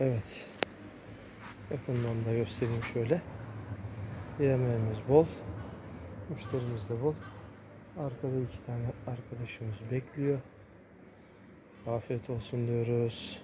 Evet. Yakından da göstereyim şöyle. Yemeğimiz bol. Müşterimiz de bol. Arkada iki tane arkadaşımız bekliyor. Afiyet olsun diyoruz.